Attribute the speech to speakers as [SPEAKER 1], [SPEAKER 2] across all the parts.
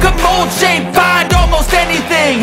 [SPEAKER 1] Can mold, shape, find almost anything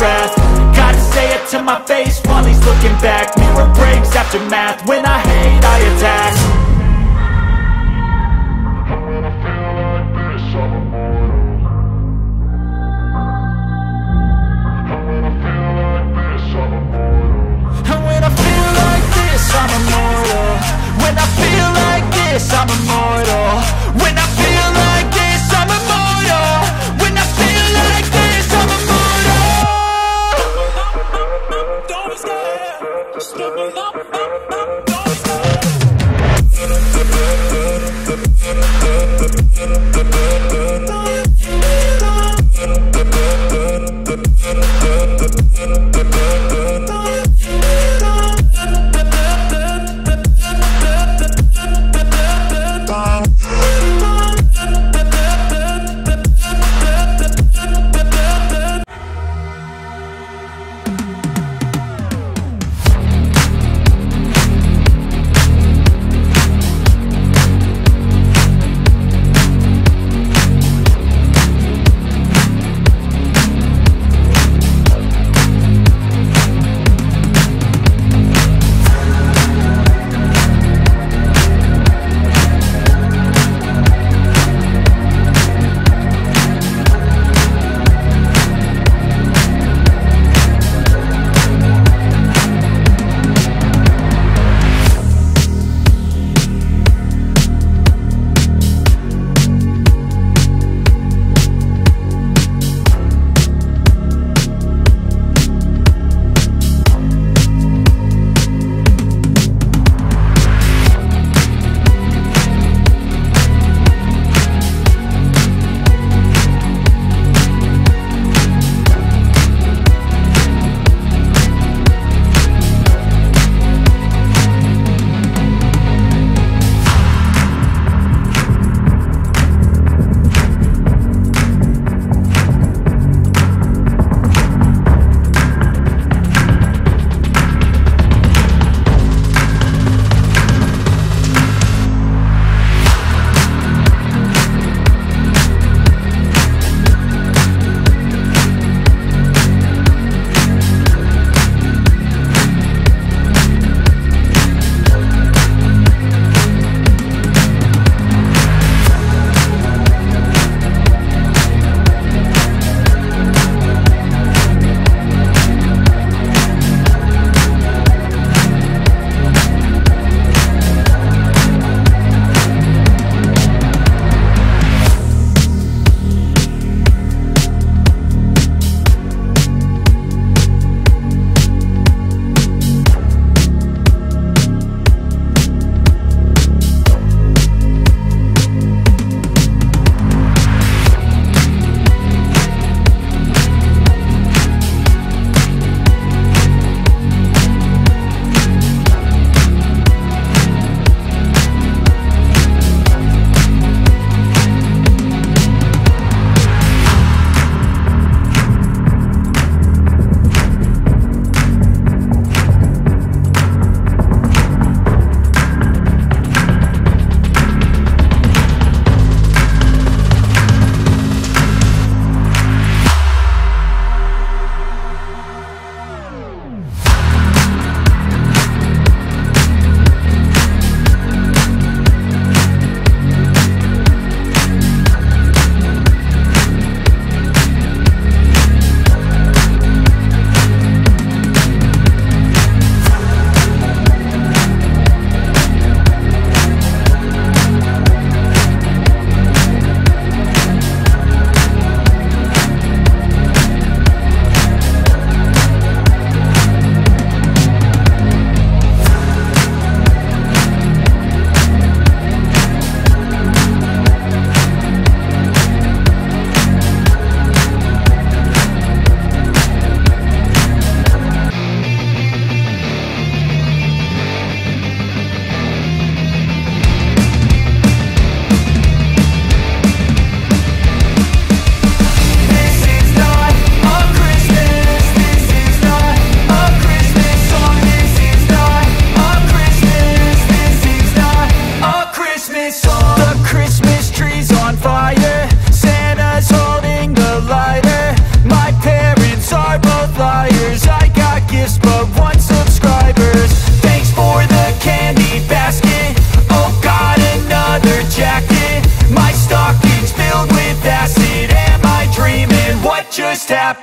[SPEAKER 1] wrath Gotta say it to my face while he's looking back. Mirror breaks after math, when I hate I attack. And when I feel like this, I'm immortal. When I feel like this, I'm immortal. When I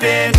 [SPEAKER 2] happen.